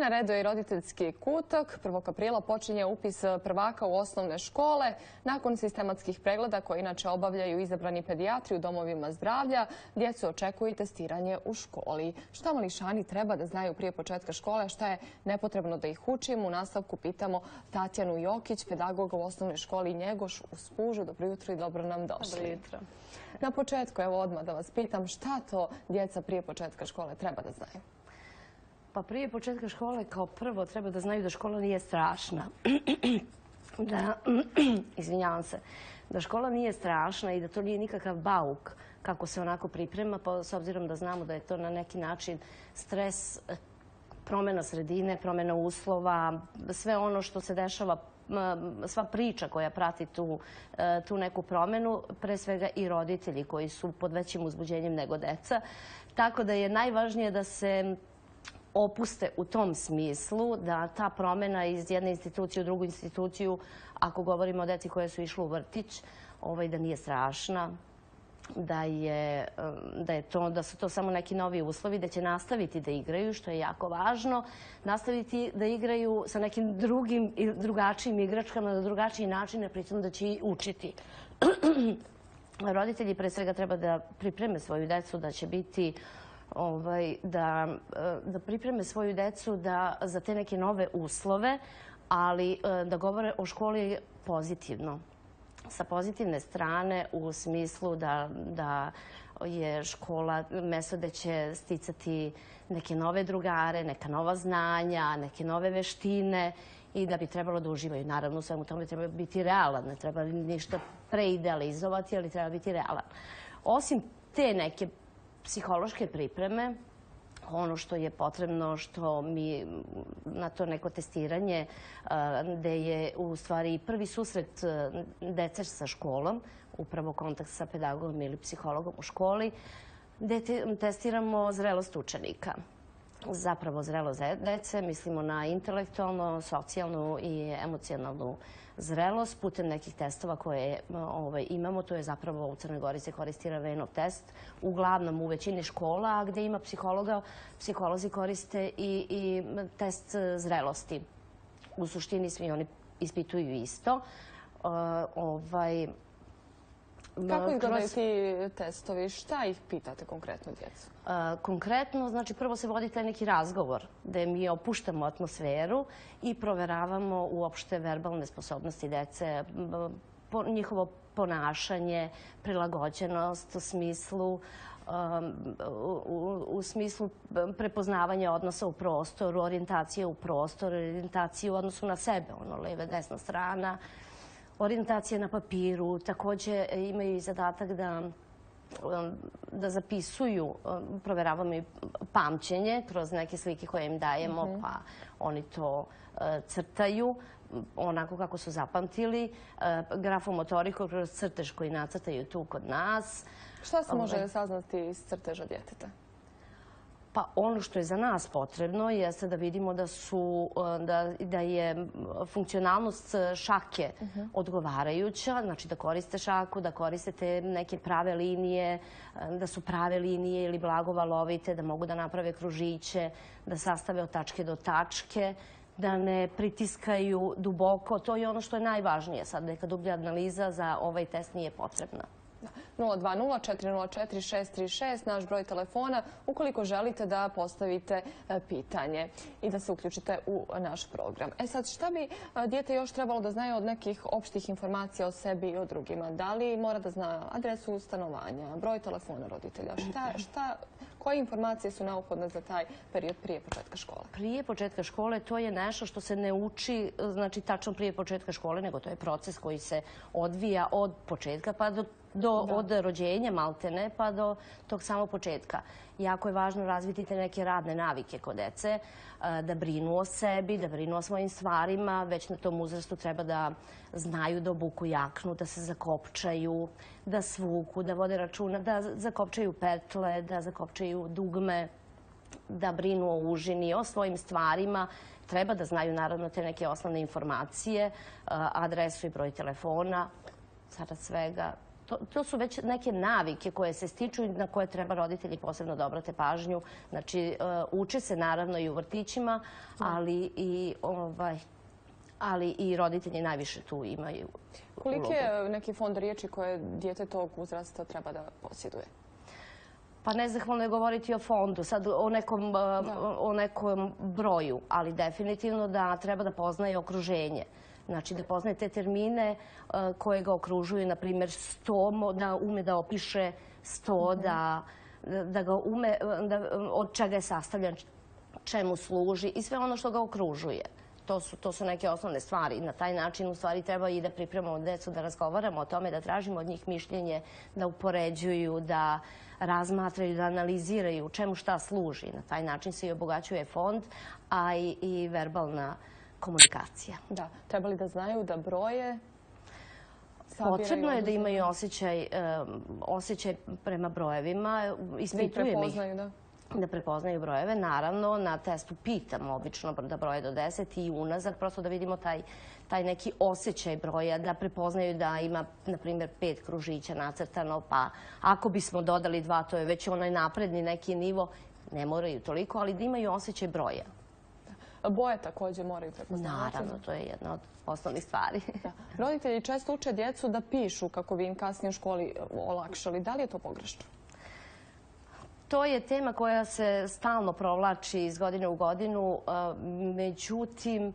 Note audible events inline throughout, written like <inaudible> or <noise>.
Na redu je roditeljski kutak. 1. aprila počinje upis prvaka u osnovne škole. Nakon sistematskih pregleda koje inače obavljaju izabrani pedijatri u domovima zdravlja, djecu očekuje i testiranje u školi. Šta mališani treba da znaju prije početka škole, šta je nepotrebno da ih učimo? U nastavku pitamo Tatjanu Jokić, pedagoga u osnovnoj školi Njegoš u Spužu. Dobro jutro i dobro nam došli. Na početku, evo odmah da vas pitam, šta to djeca prije početka škole treba da znaju? Pa prije početka škole kao prvo treba da znaju da škola nije strašna. <clears throat> da, <clears throat> izvinjavam se, da škola nije strašna i da to nije nikakav bauk kako se onako priprema, pa s obzirom da znamo da je to na neki način stres, promjena sredine, promjena uslova, sve ono što se dešava sva priča koja prati tu, e, tu neku promjenu, pre svega i roditelji koji su pod većim uzbuđenjem nego deca. Tako da je najvažnije da se opuste u tom smislu da ta promjena iz jedne institucije u drugu instituciju, ako govorimo o deci koje su išle u vrtić, ovaj, da nije strašna, da, je, da, je to, da su to samo neki novi uslovi, da će nastaviti da igraju, što je jako važno, nastaviti da igraju sa nekim drugim i drugačijim igračkama na drugačiji način, pritom da će i učiti. <clears throat> Roditelji pre svega treba da pripreme svoju decu da će biti ovaj, da, da pripreme svoju decu da, za te neke nove uslove, ali e, da govore o školi pozitivno. Sa pozitivne strane u smislu da, da je škola mesto gde će sticati neke nove drugare, neka nova znanja, neke nove veštine i da bi trebalo da uživaju. Naravno, u svemu tome treba biti realan, ne treba ništa preidealizovati, ali treba biti realan. Osim te neke psihološke pripreme, ono što je potrebno, što mi na to neko testiranje, gde je u stvari prvi susret dece sa školom, upravo kontakt sa pedagogom ili psihologom u školi, gde testiramo zrelost učenika. Zapravo zrelost dece, mislimo na intelektualno, socijalnu i emocionalnu zrelost putem nekih testova koje ovaj, imamo. To je zapravo u Crnoj Gori se koristi Ravenov test. Uglavnom u većini škola gde ima psihologa, psiholozi koriste i, i test zrelosti. U suštini svi oni ispituju isto. Uh, ovaj, kako izgledaju ti testovi? Šta ih pitate konkretno djecu? Konkretno, znači prvo se vodi taj neki razgovor gde mi opuštamo atmosferu i proveravamo uopšte verbalne sposobnosti dece, njihovo ponašanje, prilagođenost u smislu u, smislu prepoznavanja odnosa u prostoru, orijentacije u prostoru, orijentacije u odnosu na sebe, ono, leva, desna strana, orijentacije na papiru. Također e, imaju i zadatak da um, da zapisuju, um, proveravamo i pamćenje kroz neke slike koje im dajemo, mhm. pa oni to uh, crtaju onako kako su zapamtili. Uh, grafomotoriku kroz crtež koji nacrtaju tu kod nas. Šta se može ovaj. saznati iz crteža djeteta? Pa ono što je za nas potrebno jeste da vidimo da, su, e, da, da je funkcionalnost šake mhm. odgovarajuća, znači da koriste šaku, da koriste te neke prave linije, e, da su prave linije ili blago valovite, da mogu da naprave kružiće, da sastave od tačke do tačke, da ne pritiskaju duboko. To je ono što je najvažnije. Sad neka dublja analiza za ovaj test nije potrebna. 020-404-636, naš broj telefona, ukoliko želite da postavite e, pitanje i da se uključite u naš program. E sad, šta bi e, djete još trebalo da znaju od nekih opštih informacija o sebi i o drugima? Da li mora da zna adresu stanovanja, broj telefona roditelja? Šta, šta, koje informacije su neophodne za taj period prije početka škole? Prije početka škole to je nešto što se ne uči znači, tačno prije početka škole, nego to je proces koji se odvija od početka pa do do, od rođenja maltene pa do tog samog početka. Jako je važno razviti te neke radne navike kod dece, e, da brinu o sebi, da brinu o svojim stvarima. Već na tom uzrastu treba da znaju da obuku jaknu, da se zakopčaju, da svuku, da vode računa, da zakopčaju petle, da zakopčaju dugme, da brinu o užini, o svojim stvarima. Treba da znaju naravno te neke osnovne informacije, e, adresu i broj telefona, sada svega To, to su već neke navike koje se stiču i na koje treba roditelji posebno da obrate pažnju. Znači, e, uče se naravno i u vrtićima, ali i ovaj, ali i roditelji najviše tu imaju Koliki je neki fond riječi koje dijete tog uzrasta treba da posjeduje? Pa nezahvalno je govoriti o fondu, sad o nekom, o nekom broju, ali definitivno da treba da poznaje okruženje. Znači da poznaje te termine koje ga okružuju, na primjer sto, da ume da opiše sto, mhm. da, da ga ume, da, od čega je sastavljan, čemu služi i sve ono što ga okružuje. To su, to su neke osnovne stvari. Na taj način u stvari treba i da pripremamo decu, da razgovaramo o tome, da tražimo od njih mišljenje, da upoređuju, da razmatraju, da analiziraju čemu šta služi. Na taj način se i obogaćuje fond, a i, i verbalna komunikacija. Da, trebali da znaju da broje Potrebno je da imaju osjećaj, osjećaj prema brojevima. Ispitujem ih. Da da prepoznaju brojeve. Naravno, na testu pitamo obično da broje do 10 i unazad, prosto da vidimo taj, taj neki osjećaj broja, da prepoznaju da ima, na primjer, pet kružića nacrtano, pa ako bismo dodali dva, to je već onaj napredni neki nivo, ne moraju toliko, ali da imaju osjećaj broja. Boje također moraju prepoznavati. Naravno, to je jedna od osnovnih stvari. Roditelji često uče djecu da pišu kako bi im kasnije u školi olakšali. Da li je to pogrešno? To je tema koja se stalno provlači iz godine u godinu, međutim,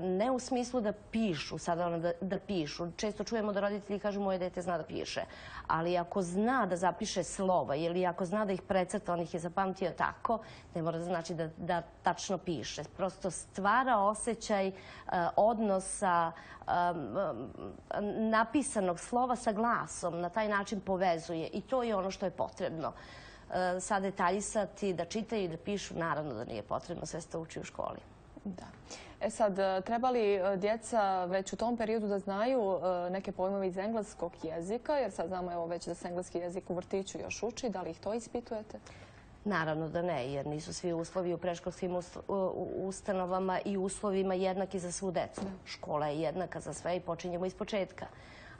ne u smislu da pišu, sada ono da, da pišu. Često čujemo da roditelji kažu moje dete zna da piše. Ali ako zna da zapiše slova ili ako zna da ih precrta, on ih je zapamtio tako, ne mora da znači da, da tačno piše. Prosto stvara osjećaj odnosa napisanog slova sa glasom. Na taj način povezuje i to je ono što je potrebno. E, sad detaljisati, da čitaju i da pišu, naravno da nije potrebno, sve se to uči u školi. Da. E sad, e, treba li e, djeca već u tom periodu da znaju neke pojmove iz engleskog jezika, jer sad znamo evo već da se engleski jezik u vrtiću još uči, da li ih to ispitujete? Naravno da ne, jer nisu svi uslovi u preškolskim ustanovama i uslovima jednaki za svu decu. Škola je jednaka za sve i počinjemo iz početka.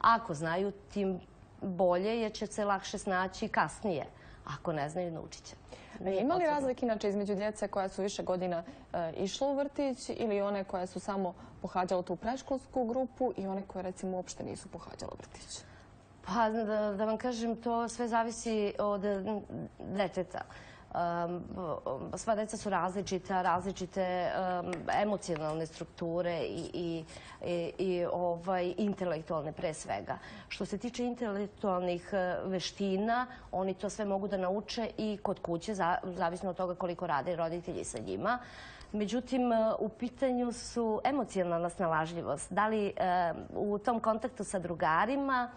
Ako znaju, tim bolje jer će se lakše snaći kasnije. Ako ne znaju, naučit će. Ima li razlik inače između djece koja su više godina e, išla u vrtić ili one koje su samo pohađale tu preškolsku grupu i one koje recimo uopšte nisu pohađale vrtić? Pa da, vam kažem, to sve zavisi od deteta sva deca su različita, različite emocionalne strukture i, i, ovaj, intelektualne pre svega. Što se tiče intelektualnih e, veština, oni to sve mogu da nauče i kod kuće, zavisno od toga koliko rade roditelji sa njima. Međutim, e, u pitanju su emocionalna snalažljivost. Da li u tom kontaktu sa drugarima,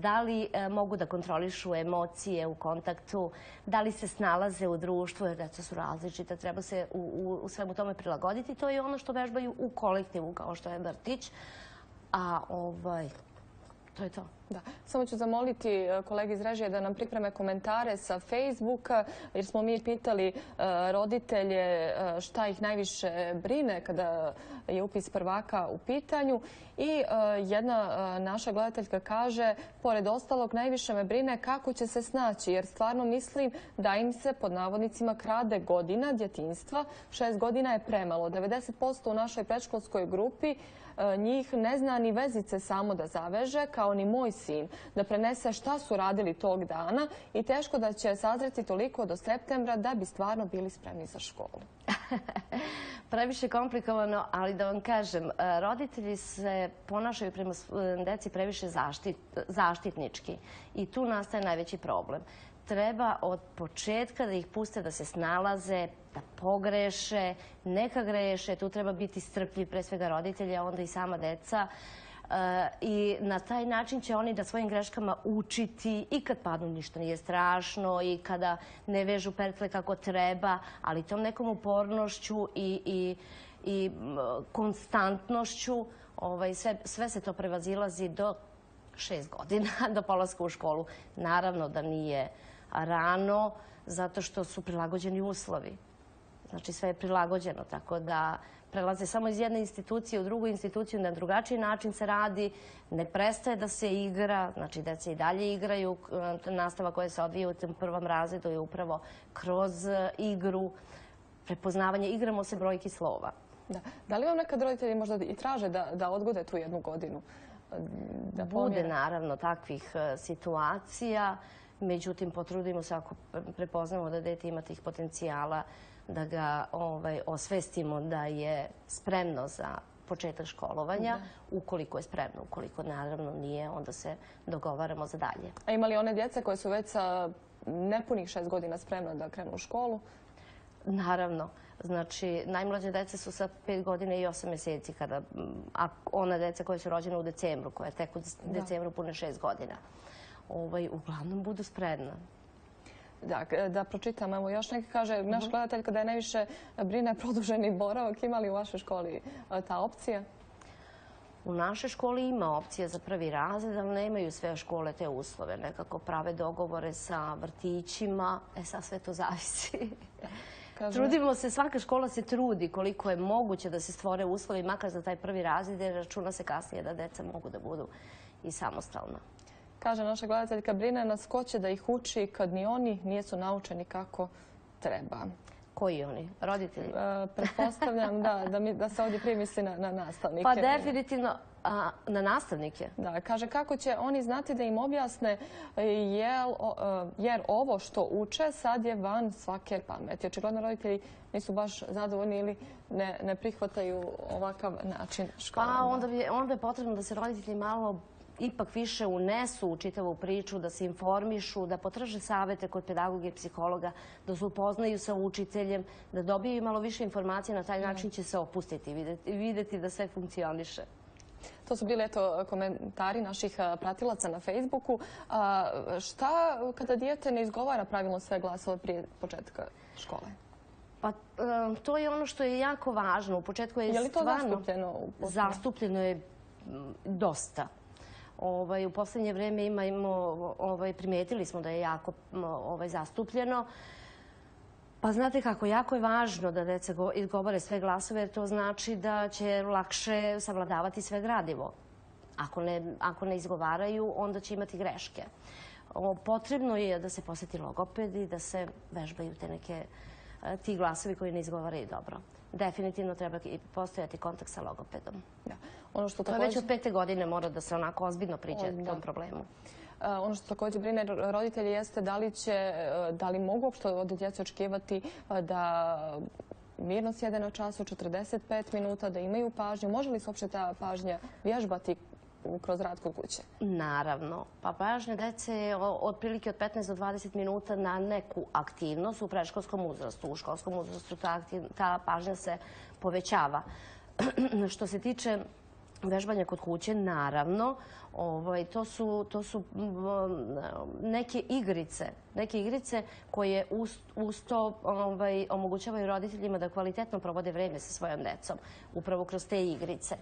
da li e, mogu da kontrolišu emocije u kontaktu, da li se snalaze u društvu, jer deca su različita, treba se u, u svemu tome prilagoditi. To je ono što vežbaju u kolektivu, kao što je vrtić. A ovaj, to je to. Da. Samo ću zamoliti e, kolege iz režije da nam pripreme komentare sa Facebooka, jer smo mi pitali e, roditelje e, šta ih najviše brine kada je upis prvaka u pitanju. I jedna naša gledateljka kaže, pored ostalog, najviše me brine kako će se snaći, jer stvarno mislim da im se pod navodnicima krade godina djetinstva. Šest godina je premalo. 90% u našoj predškolskoj grupi njih ne zna ni vezice samo da zaveže, kao ni moj sin, da prenese šta su radili tog dana i teško da će sazreti toliko do septembra da bi stvarno bili spremni za školu. <laughs> Previše komplikovano, ali da vam kažem, e, roditelji se ponašaju prema e, deci previše zaštitnički i tu nastaje najveći problem treba od početka da ih puste da se snalaze, da pogreše, neka greše, tu treba biti strpljiv pre svega roditelja, onda i sama deca. I na taj način će oni da svojim greškama učiti i kad padnu ništa nije strašno i kada ne vežu pertle kako treba, ali tom nekom upornošću i, i, konstantnošću ovaj, sve, sve se to prevazilazi do šest godina, <laughs> do polaska u školu. Naravno da nije rano zato što su prilagođeni uslovi. Znači sve je prilagođeno, tako da prelaze samo iz jedne institucije u drugu instituciju, na drugačiji način se radi, ne prestaje da se igra, znači deca i dalje igraju, e, nastava koja se odvija u tom prvom razredu je upravo kroz e, igru, prepoznavanje, igramo se brojki slova. Da. da li vam nekad roditelji možda i traže da, da odgode tu jednu godinu? Da Bude naravno takvih e, situacija, međutim potrudimo se ako prepoznamo da dete ima tih potencijala da ga ovaj, osvestimo da je spremno za početak školovanja, ukoliko je spremno, ukoliko naravno nije, onda se dogovaramo za dalje. A ima li one djece koje su već sa nepunih šest godina spremne da krenu u školu? Naravno. Znači, najmlađe dece su sa pet godina i osam mjeseci, kada, a ona deca koja su rođene u decembru, koja tek u decembru pune šest godina, ovaj, uglavnom budu spremna. Da, da pročitam. Evo još neki kaže, naš mhm. gledatelj kada je najviše brine produženi boravak, ima li u vašoj školi e, ta opcija? U našoj školi ima opcija za prvi razred, ali nemaju sve škole te uslove. Nekako prave dogovore sa vrtićima. E sad sve to zavisi. Trudimo se, svaka škola se trudi koliko je moguće da se stvore uslovi, makar za taj prvi razred, jer računa se kasnije da deca mogu da budu i samostalna. Kaže naša gledateljka, brine nas ko će da ih uči kad ni oni nisu naučeni kako treba. Koji oni? Roditelji? E, pretpostavljam da, da, se ovdje prije misli na, nastavnike. Pa definitivno na nastavnike. Da, kaže kako će oni znati da im objasne e, jer ovo što uče sad je van svake pameti. Očigledno roditelji nisu baš zadovoljni ili ne, prihvataju ovakav način škola. Pa onda, onda je potrebno da se roditelji malo ipak više unesu u čitavu priču, da se informišu, da potraže savete kod pedagoga i psihologa, da se upoznaju sa učiteljem, da dobiju malo više informacija, na taj način će se opustiti i vidjeti da sve funkcioniše. To su bili eto, komentari naših pratilaca na Facebooku. šta kada dijete ne izgovara pravilno sve glasove prije početka škole? Pa to je ono što je jako važno. U početku je, je li to zastupljeno? Zastupljeno je dosta. Ovaj, u posljednje vrijeme imamo, ovaj, primijetili smo da je jako ovaj, zastupljeno. Pa znate kako, jako je važno da deca izgovore sve glasove jer to znači da će lakše savladavati sve gradivo. Ako ne, ako ne izgovaraju, onda će imati greške. potrebno je da se posjeti logopedi, da se vežbaju te neke e, ti glasovi koji ne izgovaraju dobro definitivno treba postojati kontakt sa logopedom. Da. Ono što to već od pete godine mora da se onako ozbiljno priđe tom problemu. E, ono što također brine roditelji jeste da li će, e, da li mogu uopšte od djece očekivati e, da mirno sjede na času 45 minuta, da imaju pažnju. Može li se uopšte ta pažnja vježbati kroz rad kod kuće? Naravno. Pa pažnja dece je otprilike od 15 do 20 minuta na neku aktivnost u predškolskom uzrastu. U školskom uzrastu ta, ta pažnja se povećava. <clears throat> Što se tiče vežbanja kod kuće, naravno, ovaj, to su, to su neke igrice, neke igrice koje uz, to ovaj, omogućavaju roditeljima da kvalitetno provode vrijeme sa svojom decom. Upravo kroz te igrice.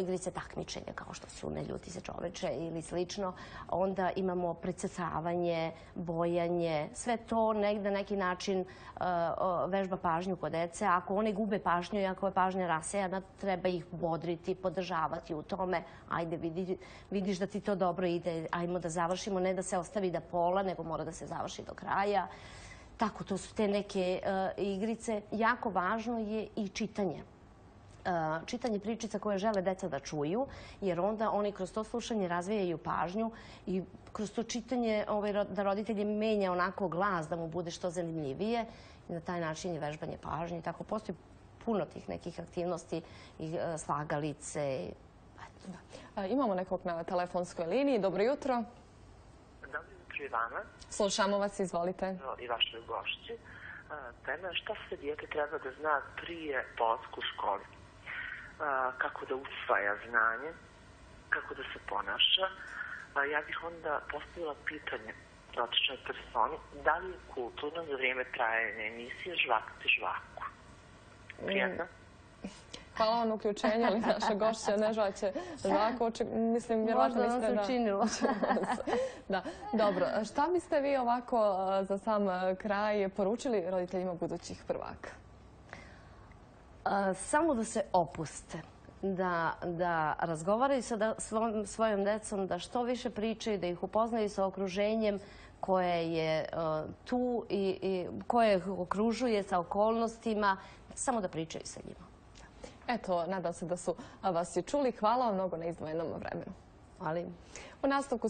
igrice takmičenja, kao što su ne ljuti se čoveče ili slično. Onda imamo precrtavanje, bojanje, sve to negdje na neki način vežba pažnju kod dece. Ako one gube pažnju i ako je pažnja rasejana, treba ih bodriti, podržavati u tome. Ajde, vidi, vidiš da ti to dobro ide, ajmo da završimo, ne da se ostavi da pola, nego mora da se završi do kraja. Tako, to su te neke e, igrice. Jako važno je i čitanje. E, čitanje pričica koje žele deca da čuju, jer onda oni kroz to slušanje razvijaju pažnju i kroz to čitanje ovaj, da roditelji menja onako glas da mu bude što zanimljivije i na taj način je vežbanje pažnje. Tako postoji puno tih nekih aktivnosti i e, slagalice, Imamo nekog na telefonskoj liniji. Dobro jutro. Jutro i vama. Slušamo vas, izvolite. I vašoj gošći. Tema šta se dijete treba da zna prije polasku u školi. Kako da usvaja znanje, kako da se ponaša. Ja bih onda postavila pitanje dotičnoj personi, da li je kulturno za vrijeme trajanja emisije žvakati žvaku? Prijetno? Hvala vam uključenje, ali naša gošća ne žvaće žvaku. Mislim, vjerovatno Možda vam se učinilo. <laughs> da, dobro. Šta biste vi ovako za sam kraj poručili roditeljima budućih prvaka? A, Samo da se opuste, da, da razgovaraju sa da, svojom, decom, da što više pričaju, da ih upoznaju sa okruženjem koje je e, tu i, i koje ih okružuje sa okolnostima, samo da pričaju sa njima. Eto, nadam se da su vas i čuli. Hvala vam mnogo na izdvojenom vremenu. Ali U nastavku